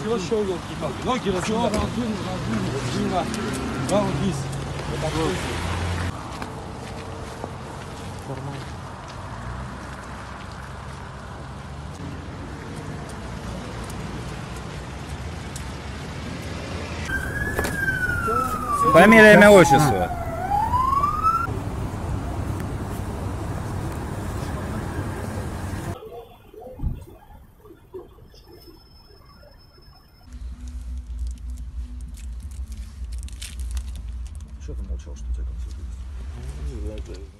Все, все, елки-палки. Ноги разминай. Разминай. Право вниз. Вот так вот. Фамилия, имя, отчество. Что ты молчал, что у тебя концерт есть?